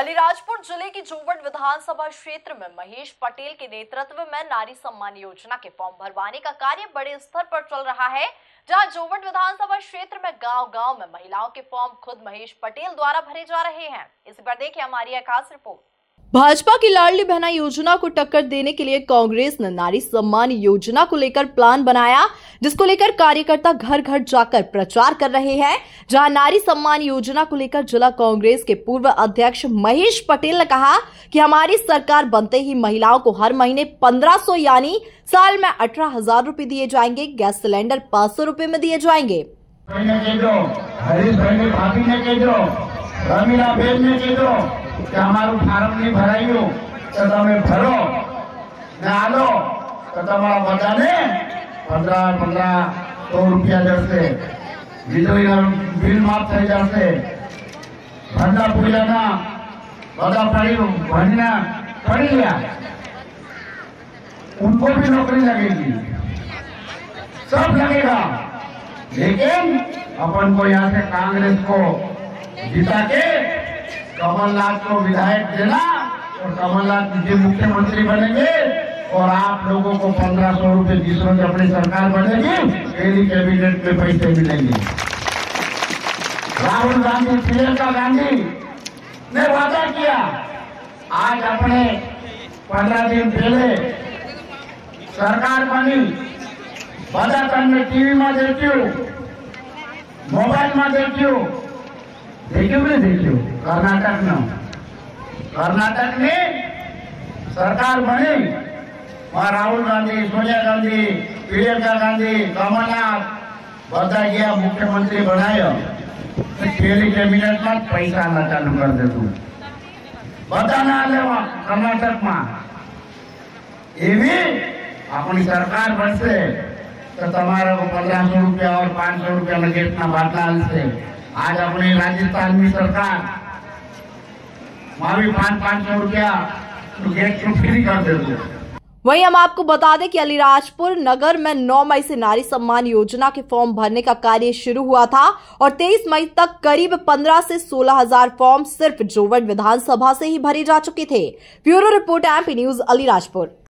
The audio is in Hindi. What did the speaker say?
अलीराजपुर ज़िले की जोवट विधानसभा क्षेत्र में महेश पटेल के नेतृत्व में नारी सम्मान योजना के फॉर्म भरवाने का कार्य बड़े स्तर पर चल रहा है, जहाँ जोवट विधानसभा क्षेत्र में गांव-गांव में महिलाओं के फॉर्म खुद महेश पटेल द्वारा भरे जा रहे हैं। इसी पर देखिए हमारी खास रिपोर्ट। भाजपा की लाडली बहना योजना को टक्कर देने के लिए कांग्रेस ने नारी सम्मान योजना को लेकर प्लान बनाया, जिसको लेकर कार्यकर्ता घर घर जाकर प्रचार कर रहे हैं। जहाँ नारी सम्मान योजना को लेकर जिला कांग्रेस के पूर्व अध्यक्ष महेश पटेल ने कहा कि हमारी सरकार बनते ही महिलाओं को हर महीने 1500 यानी साल में अठारह हज़ार रूपए दिए जाएँगे, गैस सिलेंडर पाँच सौ में दिए जाएँगे। ભાઈને કહેજો હરીશભાઈને ભાભીને કહેજો રમીલાબેનને કહેજો કે અમારું ફાર્મ નહીં ભરાયું તો તમે ભરો ને આલો તો તમારા બધાને પંદર પંદર સો રૂપિયા જશે વીજળીના બિલ માફ થઈ જશે ધંધા પૂજાના બધા પડી ભણીના પડી ગયા उनको भी नौकरी लगेगी सब लगेगा लेकिन अपन को यहाँ से कांग्रेस को जिता के कमलनाथ को विधायक देना और कमलनाथ जी मुख्यमंत्री बनेंगे और आप लोगों को पंद्रह सौ रूपये जिस रोज अपनी सरकार बनेगी मेरी कैबिनेट में पैसे मिलेंगे राहुल गांधी प्रियंका गांधी ने वादा किया आज अपने पंद्रह दिन पहले सरकार बनी બધા તમને ટીવીમાં દેખ્યું મોબાઈલમાં દેખ્યું દેખ્યું કે દેખ્યું કર્ણાટકનો કર્ણાટકની સરકાર બની રાહુલ ગાંધી સોનિયા ગાંધી પ્રિયંકા ગાંધી કમલનાથ બધા ગયા મુખ્યમંત્રી બનાવ્યો પેલી કેબિનેટમાં જ પૈસા ના ચાલુ કરી દીધું બધાના લેવા કર્ણાટકમાં એવી આપણી સરકાર બનશે તો તમારા પંદરસો રૂપિયા और पाँच सौ रुपया में गेटना बाटला से आज अपनी राजस्थान में सरकार वहाँ भी पाँच पाँच सौ रुपया फ्री कर देते वहीं हम आपको बता दें कि अलीराजपुर नगर में 9 मई से नारी सम्मान योजना के फॉर्म भरने का कार्य शुरू हुआ था और 23 मई तक करीब 15 से 16 हज़ार फॉर्म सिर्फ़ जोवट विधानसभा से ही भरे जा चुके थे। Bureau report, MP news, Alirajpur.